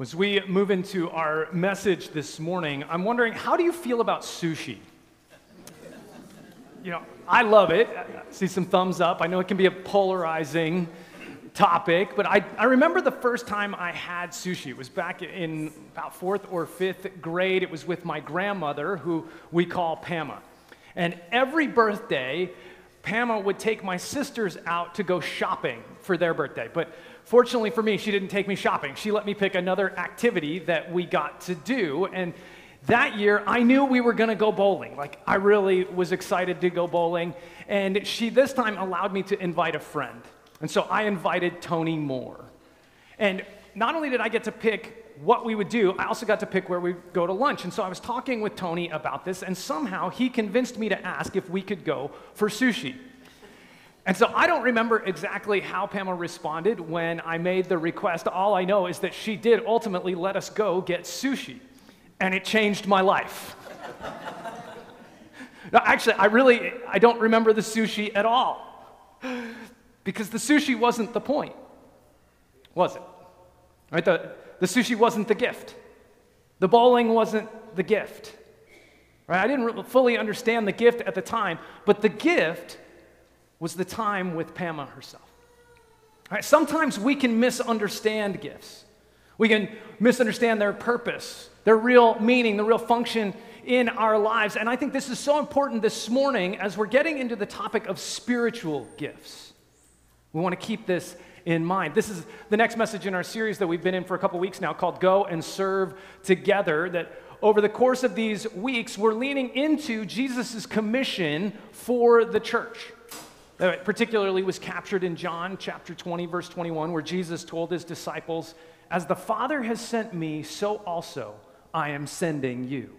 As we move into our message this morning, I'm wondering how do you feel about sushi? You know, I love it. I see some thumbs up. I know it can be a polarizing topic, but I, I remember the first time I had sushi. It was back in about fourth or fifth grade. It was with my grandmother, who we call Pama. And every birthday, Pama would take my sisters out to go shopping for their birthday. But fortunately for me, she didn't take me shopping. She let me pick another activity that we got to do. And that year, I knew we were going to go bowling. Like, I really was excited to go bowling. And she this time allowed me to invite a friend. And so I invited Tony Moore. And not only did I get to pick what we would do, I also got to pick where we'd go to lunch. And so I was talking with Tony about this, and somehow he convinced me to ask if we could go for sushi. And so I don't remember exactly how Pamela responded when I made the request. All I know is that she did ultimately let us go get sushi, and it changed my life. no, actually, I really I don't remember the sushi at all. Because the sushi wasn't the point. Was it? Right? The, the sushi wasn't the gift. The bowling wasn't the gift. Right? I didn't fully understand the gift at the time, but the gift was the time with Pama herself. Sometimes we can misunderstand gifts. We can misunderstand their purpose, their real meaning, the real function in our lives. And I think this is so important this morning as we're getting into the topic of spiritual gifts. We want to keep this in mind. This is the next message in our series that we've been in for a couple weeks now called Go and Serve Together. That over the course of these weeks, we're leaning into Jesus' commission for the church. That particularly was captured in John chapter 20, verse 21, where Jesus told his disciples, As the Father has sent me, so also I am sending you.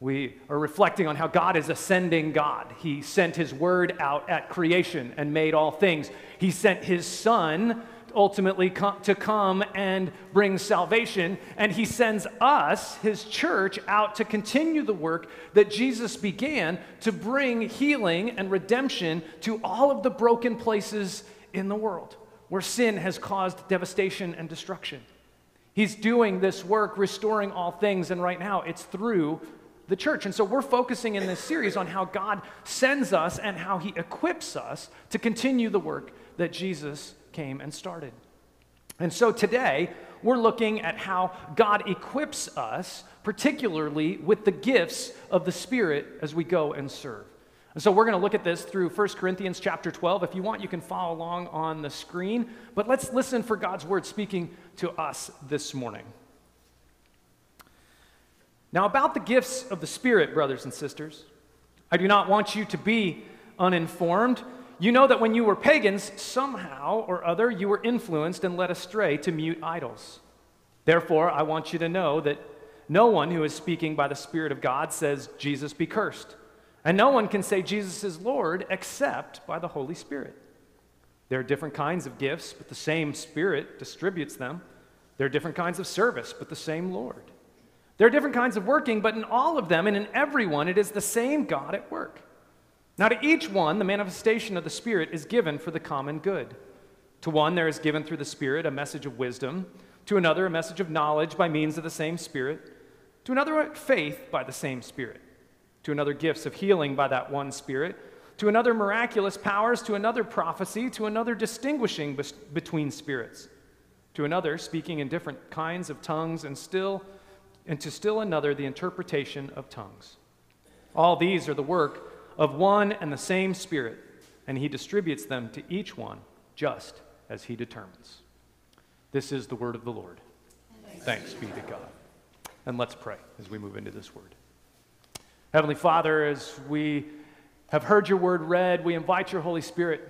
We are reflecting on how God is ascending God. He sent His word out at creation and made all things. He sent His Son ultimately to come and bring salvation. And He sends us, His church, out to continue the work that Jesus began to bring healing and redemption to all of the broken places in the world where sin has caused devastation and destruction. He's doing this work, restoring all things, and right now it's through the church. And so we're focusing in this series on how God sends us and how he equips us to continue the work that Jesus came and started. And so today, we're looking at how God equips us, particularly with the gifts of the Spirit as we go and serve. And so we're going to look at this through 1 Corinthians chapter 12. If you want, you can follow along on the screen. But let's listen for God's word speaking to us this morning. Now, about the gifts of the Spirit, brothers and sisters, I do not want you to be uninformed. You know that when you were pagans, somehow or other you were influenced and led astray to mute idols. Therefore, I want you to know that no one who is speaking by the Spirit of God says, Jesus be cursed. And no one can say Jesus is Lord except by the Holy Spirit. There are different kinds of gifts, but the same Spirit distributes them. There are different kinds of service, but the same Lord. There are different kinds of working, but in all of them and in every one, it is the same God at work. Now, to each one, the manifestation of the Spirit is given for the common good. To one, there is given through the Spirit a message of wisdom, to another, a message of knowledge by means of the same Spirit, to another, faith by the same Spirit, to another, gifts of healing by that one Spirit, to another, miraculous powers, to another, prophecy, to another, distinguishing between spirits, to another, speaking in different kinds of tongues, and still and to still another the interpretation of tongues. All these are the work of one and the same Spirit, and He distributes them to each one just as He determines. This is the word of the Lord. Thanks, Thanks be to God. And let's pray as we move into this word. Heavenly Father, as we have heard your word read, we invite your Holy Spirit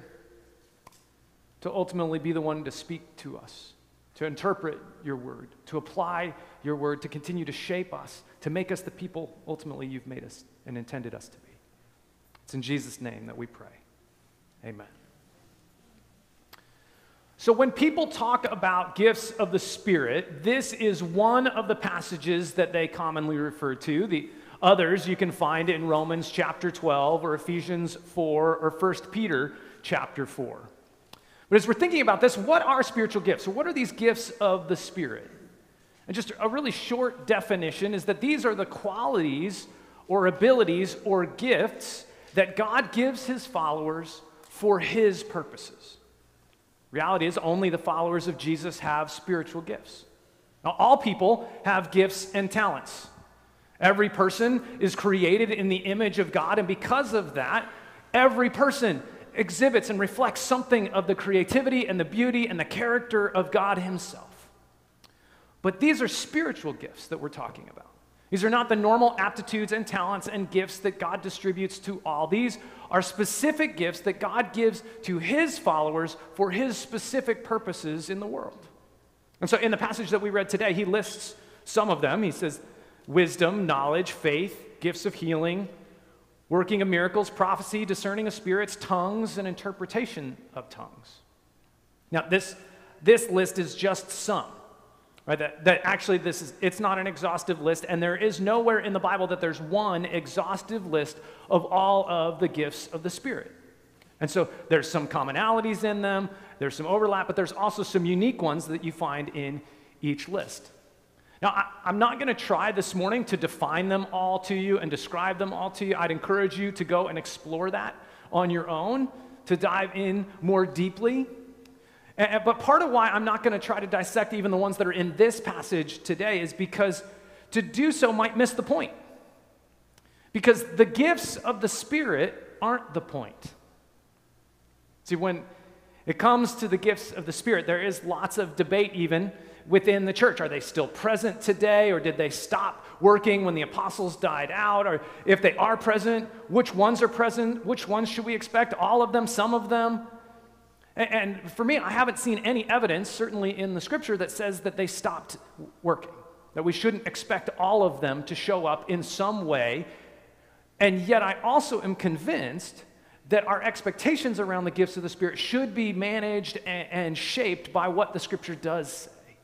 to ultimately be the one to speak to us, to interpret your word, to apply your word to continue to shape us, to make us the people ultimately you've made us and intended us to be. It's in Jesus' name that we pray. Amen. So, when people talk about gifts of the Spirit, this is one of the passages that they commonly refer to. The others you can find in Romans chapter 12 or Ephesians 4 or 1 Peter chapter 4. But as we're thinking about this, what are spiritual gifts? So, what are these gifts of the Spirit? And just a really short definition is that these are the qualities or abilities or gifts that God gives his followers for his purposes. Reality is only the followers of Jesus have spiritual gifts. Now, all people have gifts and talents. Every person is created in the image of God, and because of that, every person exhibits and reflects something of the creativity and the beauty and the character of God Himself. But these are spiritual gifts that we're talking about. These are not the normal aptitudes and talents and gifts that God distributes to all. These are specific gifts that God gives to His followers for His specific purposes in the world. And so in the passage that we read today, He lists some of them. He says, wisdom, knowledge, faith, gifts of healing, working of miracles, prophecy, discerning of spirits, tongues, and interpretation of tongues. Now, this, this list is just some. Right, that, that actually this is it's not an exhaustive list and there is nowhere in the bible that there's one exhaustive list of all of the gifts of the spirit and so there's some commonalities in them there's some overlap but there's also some unique ones that you find in each list now, I, am not going to try this morning to define them all to you and describe them all to you. I'd encourage you to go and explore that on your own, to dive in more deeply. And, but part of why I'm not going to try to dissect even the ones that are in this passage today is because to do so might miss the point. Because the gifts of the Spirit aren't the point. See, when it comes to the gifts of the Spirit, there is lots of debate even within the church? Are they still present today, or did they stop working when the apostles died out? Or if they are present, which ones are present? Which ones should we expect? All of them, some of them? And for me, I haven't seen any evidence, certainly in the scripture, that says that they stopped working, that we shouldn't expect all of them to show up in some way. And yet, I also am convinced that our expectations around the gifts of the Spirit should be managed and, shaped by what the scripture does say.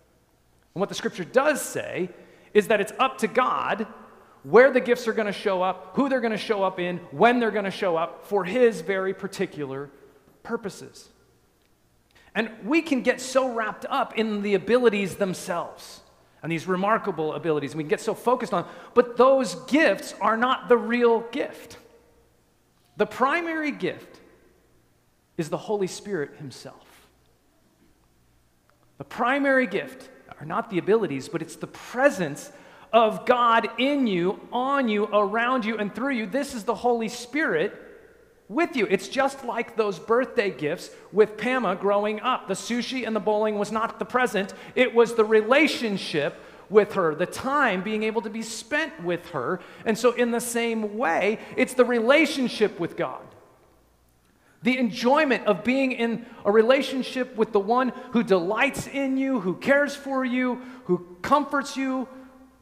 and what the scripture does say is that it's up to God where the gifts are going to show up, who they're going to show up in, when they're going to show up for his very particular purposes. And we can get so wrapped up in the abilities themselves and these remarkable abilities. We can get so focused on, but those gifts are not the real gift. The primary gift is the Holy Spirit Himself. The primary gift are not the abilities, but it's the presence of God in you, on you, around you, and through you. This is the Holy Spirit with you. It's just like those birthday gifts with Pama growing up. The sushi and the bowling was not the present, it was the relationship with her, the time being able to be spent with her. And so, in the same way, it's the relationship with God. The enjoyment of being in a relationship with the one who delights in you, who cares for you, who comforts you,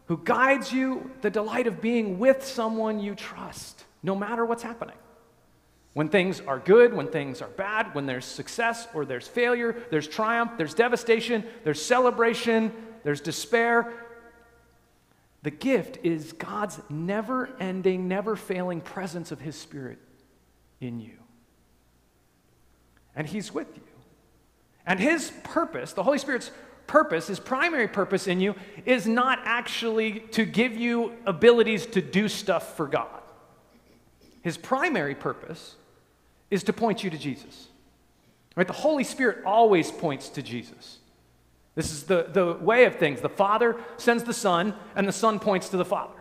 who guides you, the delight of being with someone you trust, no matter what's happening. When things are good, when things are bad, when there's success or there's failure, there's triumph, there's devastation, there's celebration, there's despair. The gift is God's never ending, never failing presence of His Spirit in you and He's with you. And His purpose, the Holy Spirit's purpose, His primary purpose in you, is not actually to give you abilities to do stuff for God. His primary purpose is to point you to Jesus. Right? The Holy Spirit always points to Jesus. This is the, the way of things. The Father sends the Son, and the Son points to the Father.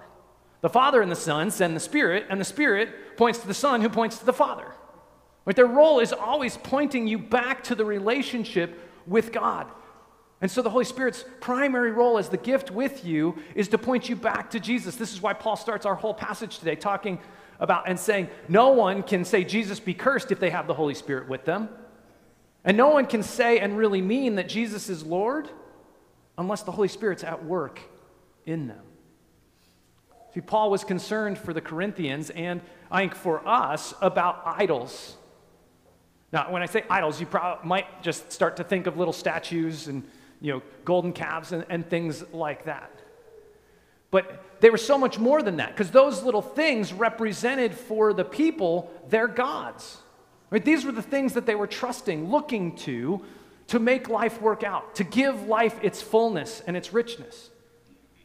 The Father and the Son send the Spirit, and the Spirit points to the Son, who points to the Father. Right? Their role is always pointing you back to the relationship with God. And so the Holy Spirit's primary role as the gift with you is to point you back to Jesus. This is why Paul starts our whole passage today talking about and saying, No one can say, Jesus be cursed if they have the Holy Spirit with them. And no one can say and really mean that Jesus is Lord unless the Holy Spirit's at work in them. See, Paul was concerned for the Corinthians and I think for us about idols now, when I say idols, you probably might just start to think of little statues and you know, golden calves and, and things like that. But they were so much more than that because those little things represented for the people their gods. Right? These were the things that they were trusting, looking to to make life work out, to give life its fullness and its richness.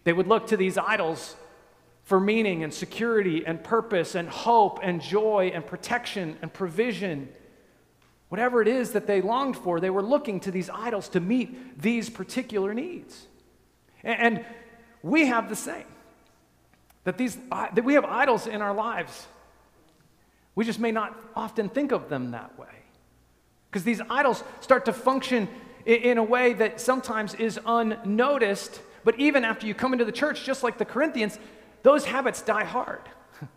They would look to these idols for meaning and security and purpose and hope and joy and protection and provision. Whatever it is that they longed for, they were looking to these idols to meet these particular needs. And we have the same. That, these, that we have idols in our lives. We just may not often think of them that way. Because these idols start to function in a way that sometimes is unnoticed. But even after you come into the church, just like the Corinthians, those habits die hard.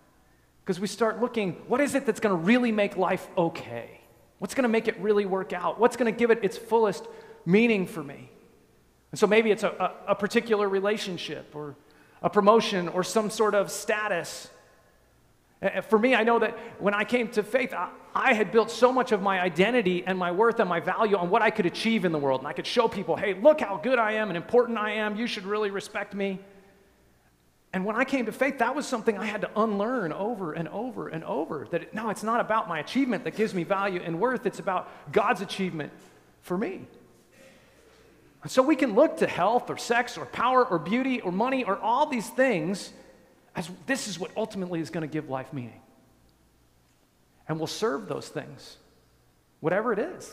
Because we start looking, what is it that's going to really make life okay? What's going to make it really work out? What's going to give it its fullest meaning for me? And so maybe it's a, a, a particular relationship or a promotion or some sort of status. For me, I know that when I came to faith, I, I had built so much of my identity and my worth and my value on what I could achieve in the world. And I could show people, hey, look how good I am and important I am. You should really respect me. And when I came to faith, that was something I had to unlearn over and over and over. That it, no, it's not about my achievement that gives me value and worth, it's about God's achievement for me. And so we can look to health or sex or power or beauty or money or all these things as this is what ultimately is going to give life meaning. And we'll serve those things, whatever it is.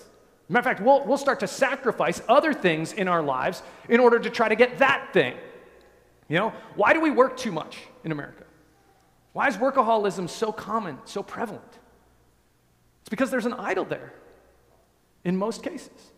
Matter of fact, we'll, we'll start to sacrifice other things in our lives in order to try to get that thing. You know, why do we work too much in America? Why is workaholism so common, so prevalent? It's because there's an idol there in most cases.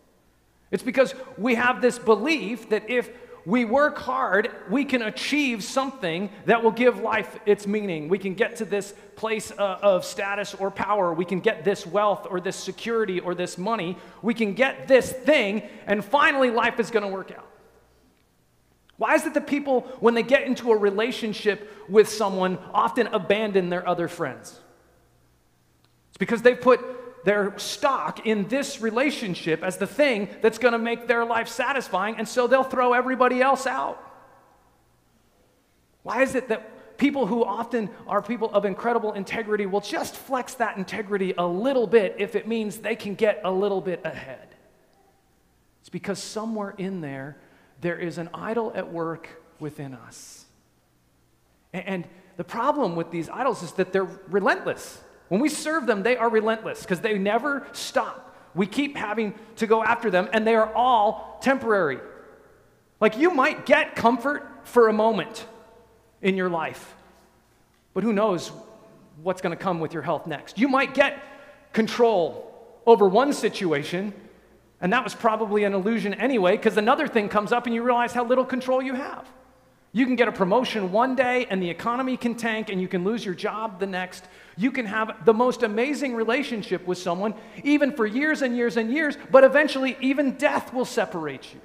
It's because we have this belief that if we work hard, we can achieve something that will give life its meaning. We can get to this place uh, of status or power. We can get this wealth or this security or this money. We can get this thing, and finally, life is going to work out. Why is it that people, when they get into a relationship with someone, often abandon their other friends? It's because they've put their stock in this relationship as the thing that's going to make their life satisfying, and so they'll throw everybody else out. Why is it that people who often are people of incredible integrity will just flex that integrity a little bit if it means they can get a little bit ahead? It's because somewhere in there, there is an idol at work within us. And the problem with these idols is that they're relentless. When we serve them, they are relentless because they never stop. We keep having to go after them, and they are all temporary. Like you might get comfort for a moment in your life, but who knows what's going to come with your health next. You might get control over one situation, and that was probably an illusion anyway, because another thing comes up and you realize how little control you have. You can get a promotion one day and the economy can tank and you can lose your job the next. You can have the most amazing relationship with someone, even for years and years and years, but eventually, even death will separate you.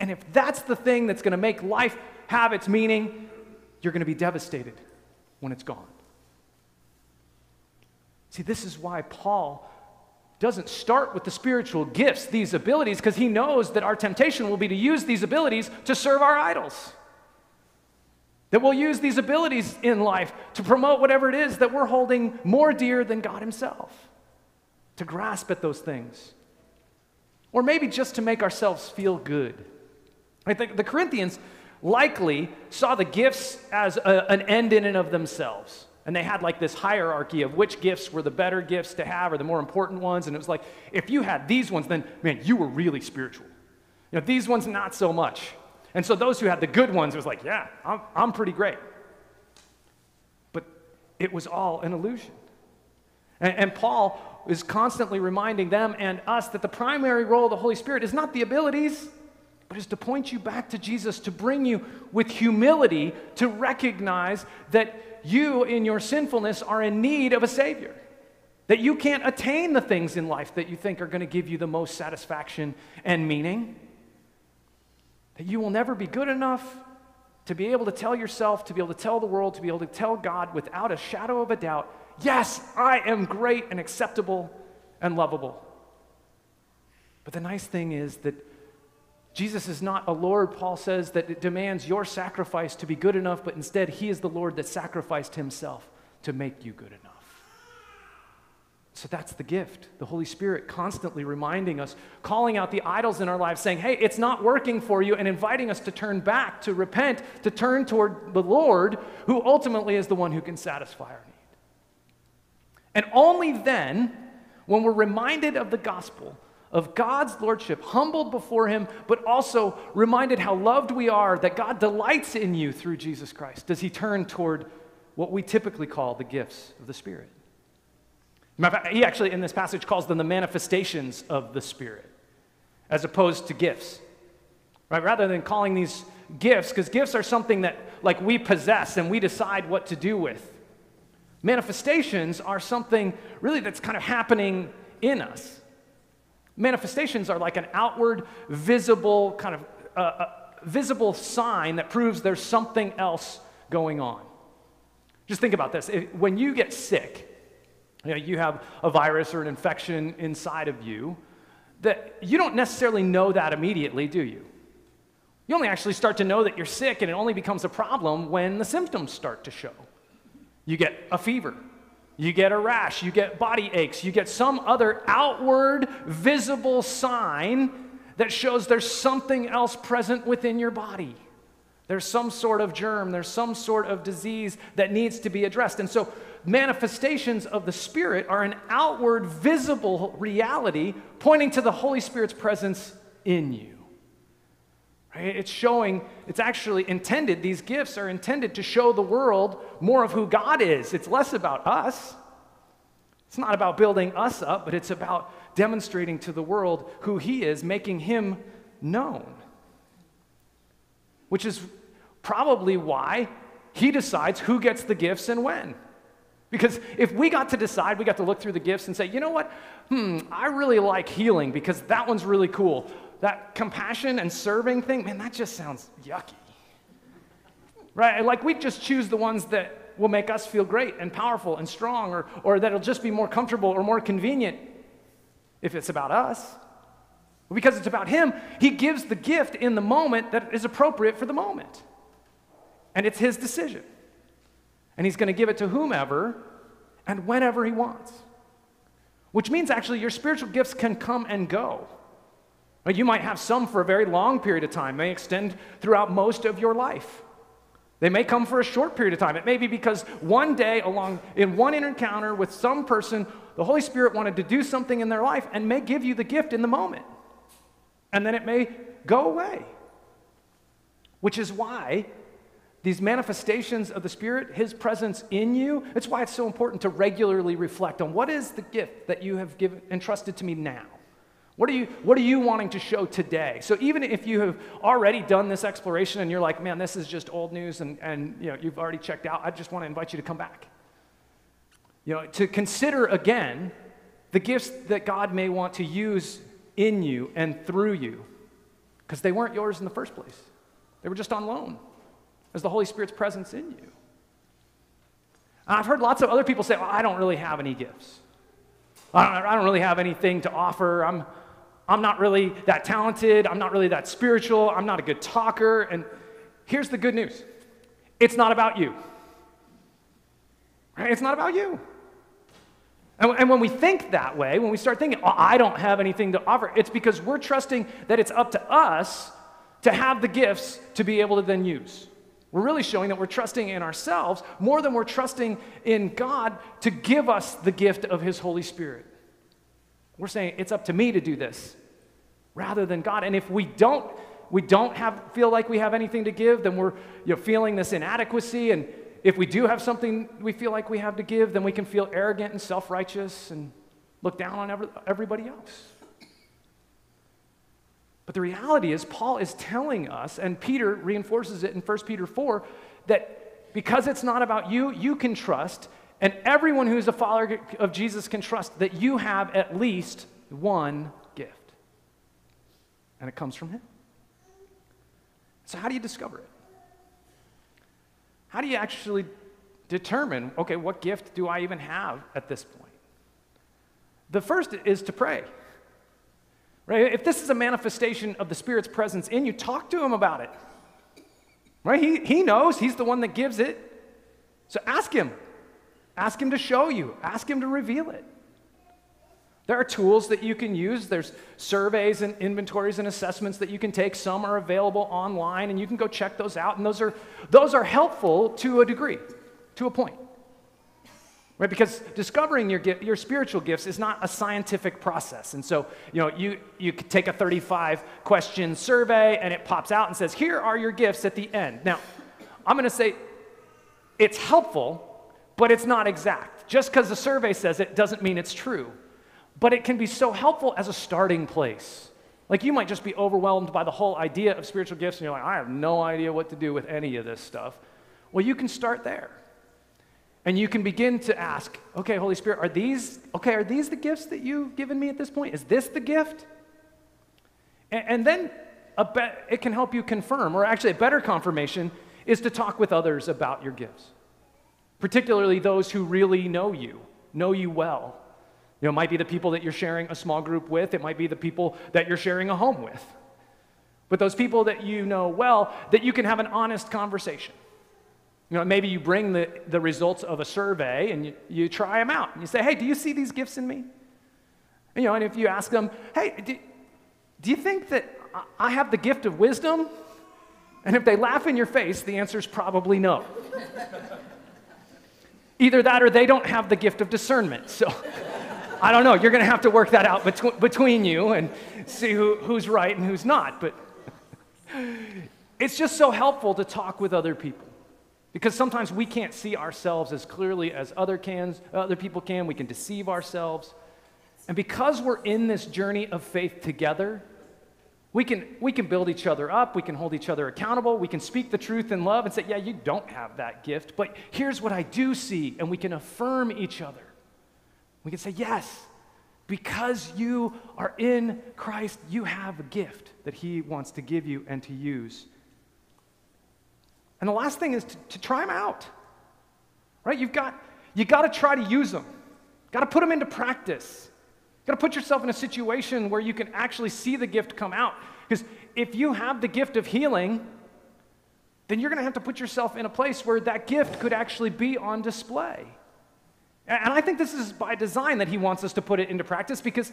And if that's the thing that's going to make life have its meaning, you're going to be devastated when it's gone. See, this is why Paul doesn't start with the spiritual gifts, these abilities, because he knows that our temptation will be to use these abilities to serve our idols. That we'll use these abilities in life to promote whatever it is that we're holding more dear than God Himself, to grasp at those things. Or maybe just to make ourselves feel good. I think the Corinthians likely saw the gifts as a, an end in and of themselves. And they had like this hierarchy of which gifts were the better gifts to have or the more important ones. And it was like, if you had these ones, then man, you were really spiritual. You know, these ones, not so much. And so those who had the good ones was like, yeah, I'm, I'm pretty great. But it was all an illusion. And, and Paul is constantly reminding them and us that the primary role of the Holy Spirit is not the abilities, but is to point you back to Jesus, to bring you with humility to recognize that you, in your sinfulness, are in need of a Savior. That you can't attain the things in life that you think are going to give you the most satisfaction and meaning that you will never be good enough to be able to tell yourself, to be able to tell the world, to be able to tell God without a shadow of a doubt, yes, I am great and acceptable and lovable. But the nice thing is that Jesus is not a Lord, Paul says, that it demands your sacrifice to be good enough, but instead, He is the Lord that sacrificed Himself to make you good enough. So that's the gift. The Holy Spirit constantly reminding us, calling out the idols in our lives, saying, hey, it's not working for you, and inviting us to turn back, to repent, to turn toward the Lord, who ultimately is the one who can satisfy our need. And only then, when we're reminded of the gospel, of God's lordship, humbled before Him, but also reminded how loved we are, that God delights in you through Jesus Christ, does He turn toward what we typically call the gifts of the Spirit. He actually, in this passage, calls them the manifestations of the Spirit, as opposed to gifts. Right? Rather than calling these gifts, because gifts are something that, like, we possess and we decide what to do with. Manifestations are something really that's kind of happening in us. Manifestations are like an outward, visible, kind of uh, uh, visible sign that proves there's something else going on. Just think about this. If, when you get sick, you, know, you have a virus or an infection inside of you, that you don't necessarily know that immediately, do you? You only actually start to know that you're sick, and it only becomes a problem when the symptoms start to show. You get a fever, you get a rash, you get body aches, you get some other outward, visible sign that shows there's something else present within your body. There's some sort of germ, there's some sort of disease that needs to be addressed. And so manifestations of the Spirit are an outward, visible reality pointing to the Holy Spirit's presence in you. Right? It's showing, it's actually intended, these gifts are intended to show the world more of who God is. It's less about us. It's not about building us up, but it's about demonstrating to the world who He is, making Him known. Which is probably why He decides who gets the gifts and when. Because if we got to decide, we got to look through the gifts and say, you know what? Hmm, I really like healing because that one's really cool. That compassion and serving thing, man, that just sounds yucky. Right? Like we just choose the ones that will make us feel great and powerful and strong, or, or that'll just be more comfortable or more convenient if it's about us. Because it's about Him, He gives the gift in the moment that is appropriate for the moment. And it's His decision and he's going to give it to whomever and whenever he wants. Which means actually your spiritual gifts can come and go. You might have some for a very long period of time, they extend throughout most of your life. They may come for a short period of time. It may be because one day, along in one encounter with some person, the Holy Spirit wanted to do something in their life and may give you the gift in the moment. And then it may go away. Which is why these manifestations of the Spirit, His presence in you, it's why it's so important to regularly reflect on what is the gift that you have given, entrusted to me now? What are, you, what are you wanting to show today? So even if you have already done this exploration and you're like, man, this is just old news and, and you know, you've already checked out, I just want to invite you to come back. You know, to consider again the gifts that God may want to use in you and through you, because they weren't yours in the first place. They were just on loan as the Holy Spirit's presence in you. I've heard lots of other people say, well, I don't really have any gifts. I don't, I don't really have anything to offer. I'm, I'm not really that talented. I'm not really that spiritual. I'm not a good talker. And here's the good news it's not about you. Right? It's not about you. And, and when we think that way, when we start thinking, oh, I don't have anything to offer, it's because we're trusting that it's up to us to have the gifts to be able to then use. We're really showing that we're trusting in ourselves more than we're trusting in God to give us the gift of His Holy Spirit. We're saying it's up to me to do this rather than God. And if we don't, we don't have, feel like we have anything to give, then we're you know, feeling this inadequacy. And if we do have something we feel like we have to give, then we can feel arrogant and self righteous and look down on every, everybody else. But the reality is, Paul is telling us, and Peter reinforces it in 1 Peter 4, that because it's not about you, you can trust, and everyone who's a follower of Jesus can trust that you have at least one gift. And it comes from Him. So, how do you discover it? How do you actually determine, okay, what gift do I even have at this point? The first is to pray. Right? If this is a manifestation of the Spirit's presence in you, talk to him about it. Right? He, he knows, he's the one that gives it. So ask him. Ask him to show you, ask him to reveal it. There are tools that you can use. There's surveys and inventories and assessments that you can take. Some are available online, and you can go check those out. And those are, those are helpful to a degree, to a point. Right? Because discovering your, your spiritual gifts is not a scientific process. And so, you know, you, you take a 35 question survey and it pops out and says, here are your gifts at the end. Now, I'm going to say it's helpful, but it's not exact. Just because the survey says it doesn't mean it's true. But it can be so helpful as a starting place. Like you might just be overwhelmed by the whole idea of spiritual gifts and you're like, I have no idea what to do with any of this stuff. Well, you can start there. And you can begin to ask, okay, Holy Spirit, are these, okay, are these the gifts that you've given me at this point? Is this the gift? And, and then be, it can help you confirm, or actually a better confirmation is to talk with others about your gifts, particularly those who really know you, know you well. You know, it might be the people that you're sharing a small group with, it might be the people that you're sharing a home with. But those people that you know well, that you can have an honest conversation. You know, maybe you bring the, the results of a survey and you, you try them out. And you say, hey, do you see these gifts in me? And, you know, and if you ask them, hey, do, do you think that I have the gift of wisdom? And if they laugh in your face, the answer is probably no. Either that or they don't have the gift of discernment. So I don't know. You're going to have to work that out betw- between you and see who, who's right and who's not. But it's just so helpful to talk with other people. Because sometimes we can't see ourselves as clearly as other, can, other people can. We can deceive ourselves. And because we're in this journey of faith together, we can, we can build each other up. We can hold each other accountable. We can speak the truth in love and say, Yeah, you don't have that gift, but here's what I do see. And we can affirm each other. We can say, Yes, because you are in Christ, you have a gift that He wants to give you and to use. And the last thing is to, to try them out. Right? You've got, you got to try to use them. Got to put them into practice. Got to put yourself in a situation where you can actually see the gift come out. Because if you have the gift of healing, then you're going to have to put yourself in a place where that gift could actually be on display. And I think this is by design that he wants us to put it into practice because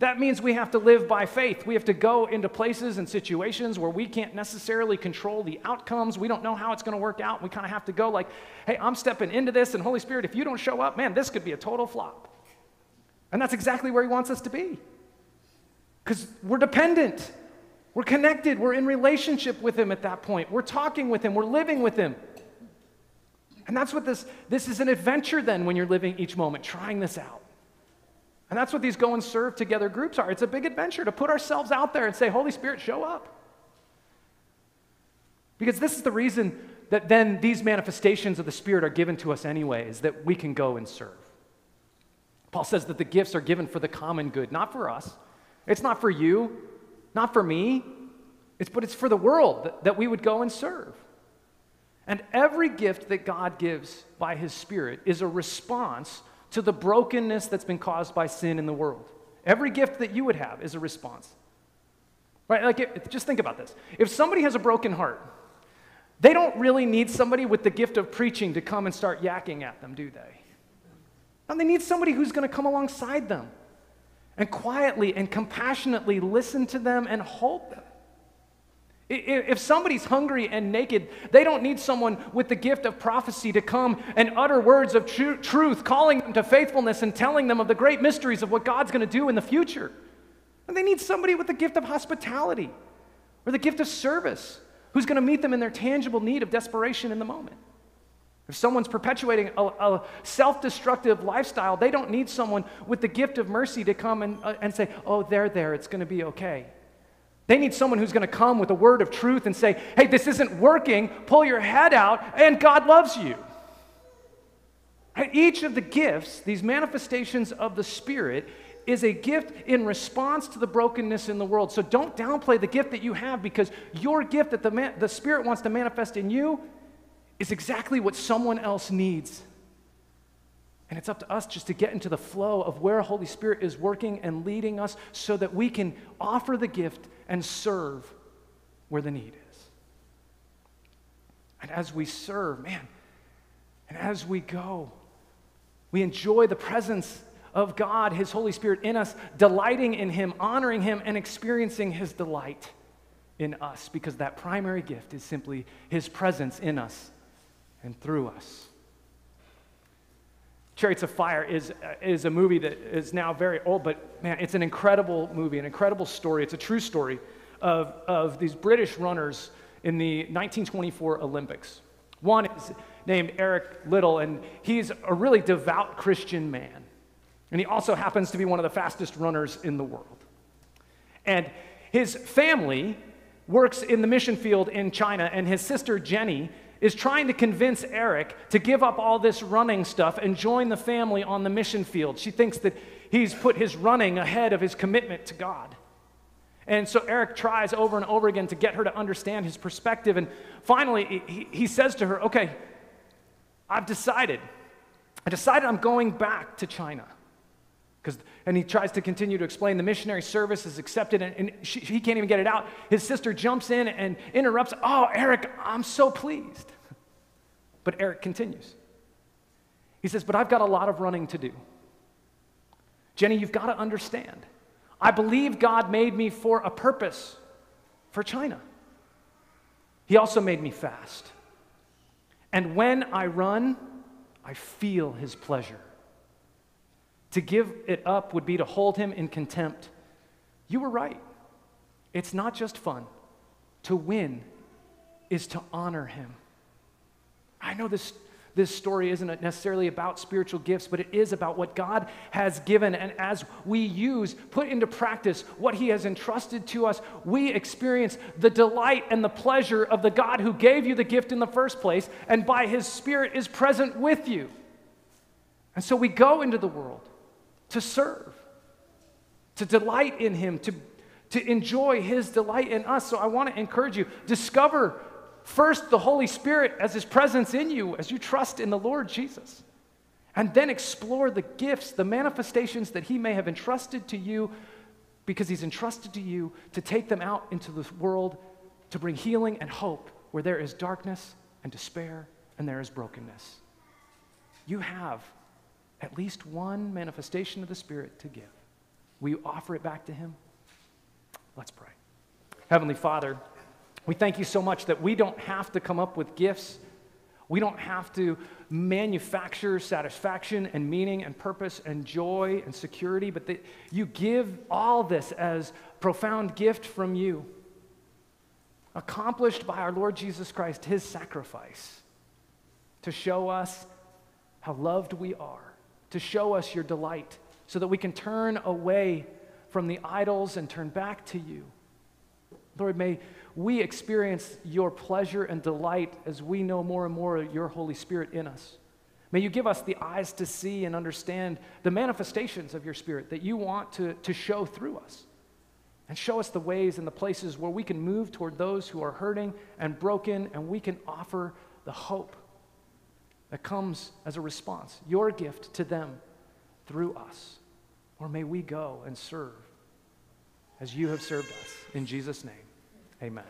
that means we have to live by faith. We have to go into places and situations where we can't necessarily control the outcomes. We don't know how it's going to work out. We kind of have to go like, hey, I'm stepping into this, and Holy Spirit, if you don't show up, man, this could be a total flop. And that's exactly where He wants us to be. Because we're dependent, we're connected, we're in relationship with Him at that point. We're talking with Him, we're living with Him. And that's what this, this is an adventure then when you're living each moment, trying this out. And that's what these go and serve together groups are. It's a big adventure to put ourselves out there and say, Holy Spirit, show up. Because this is the reason that then these manifestations of the Spirit are given to us, anyways, that we can go and serve. Paul says that the gifts are given for the common good, not for us. It's not for you, not for me, it's, but it's for the world that, that we would go and serve. And every gift that God gives by His Spirit is a response to the brokenness that's been caused by sin in the world. Every gift that you would have is a response. Right? Like, if, just think about this. If somebody has a broken heart, they don't really need somebody with the gift of preaching to come and start yakking at them, do they? No, they need somebody who's going to come alongside them and quietly and compassionately listen to them and hold them. If somebody's hungry and naked, they don't need someone with the gift of prophecy to come and utter words of tr- truth, calling them to faithfulness and telling them of the great mysteries of what God's going to do in the future. And they need somebody with the gift of hospitality or the gift of service who's going to meet them in their tangible need of desperation in the moment. If someone's perpetuating a, a self destructive lifestyle, they don't need someone with the gift of mercy to come and, uh, and say, Oh, they're there, it's going to be okay. They need someone who's going to come with a word of truth and say, hey, this isn't working, pull your head out, and God loves you. Each of the gifts, these manifestations of the Spirit, is a gift in response to the brokenness in the world. So don't downplay the gift that you have because your gift that the, man, the Spirit wants to manifest in you is exactly what someone else needs. And it's up to us just to get into the flow of where Holy Spirit is working and leading us so that we can offer the gift and serve where the need is. And as we serve, man, and as we go, we enjoy the presence of God, His Holy Spirit in us, delighting in Him, honoring Him, and experiencing His delight in us because that primary gift is simply His presence in us and through us. Chariots of Fire is, is a movie that is now very old, but man, it's an incredible movie, an incredible story. It's a true story of, of these British runners in the 1924 Olympics. One is named Eric Liddell, and he's a really devout Christian man. And he also happens to be one of the fastest runners in the world. And his family works in the mission field in China, and his sister Jenny is trying to convince Eric to give up all this running stuff and join the family on the mission field. She thinks that he's put his running ahead of his commitment to God. And so Eric tries over and over again to get her to understand his perspective. And finally, he, he says to her, Okay, I've decided. I decided I'm going back to China. Because, and he tries to continue to explain the missionary service is accepted, and, and she, he can't even get it out. His sister jumps in and interrupts. Oh, Eric, I'm so pleased. But Eric continues. He says, But I've got a lot of running to do. Jenny, you've got to understand. I believe God made me for a purpose for China. He also made me fast. And when I run, I feel his pleasure. To give it up would be to hold him in contempt. You were right. It's not just fun. To win is to honor him. I know this, this story isn't necessarily about spiritual gifts, but it is about what God has given. And as we use, put into practice what he has entrusted to us, we experience the delight and the pleasure of the God who gave you the gift in the first place, and by his Spirit is present with you. And so we go into the world to serve, to delight in Him, to, to enjoy His delight in us. So I want to encourage you discover first the Holy Spirit as His presence in you as you trust in the Lord Jesus. And then explore the gifts, the manifestations that He may have entrusted to you because He's entrusted to you to take them out into the world to bring healing and hope where there is darkness and despair and there is brokenness. You have at least one manifestation of the Spirit to give. Will you offer it back to Him? Let's pray. Heavenly Father, we thank you so much that we don't have to come up with gifts. We don't have to manufacture satisfaction and meaning and purpose and joy and security, but that you give all this as profound gift from you, accomplished by our Lord Jesus Christ, his sacrifice, to show us how loved we are to show us your delight so that we can turn away from the idols and turn back to you. Lord, may we experience your pleasure and delight as we know more and more your Holy Spirit in us. May you give us the eyes to see and understand the manifestations of your Spirit that you want to, to show through us. And show us the ways and the places where we can move toward those who are hurting and broken, and we can offer the hope that comes as a response, your gift to them through us. Or may we go and serve as you have served us. In Jesus' name, amen.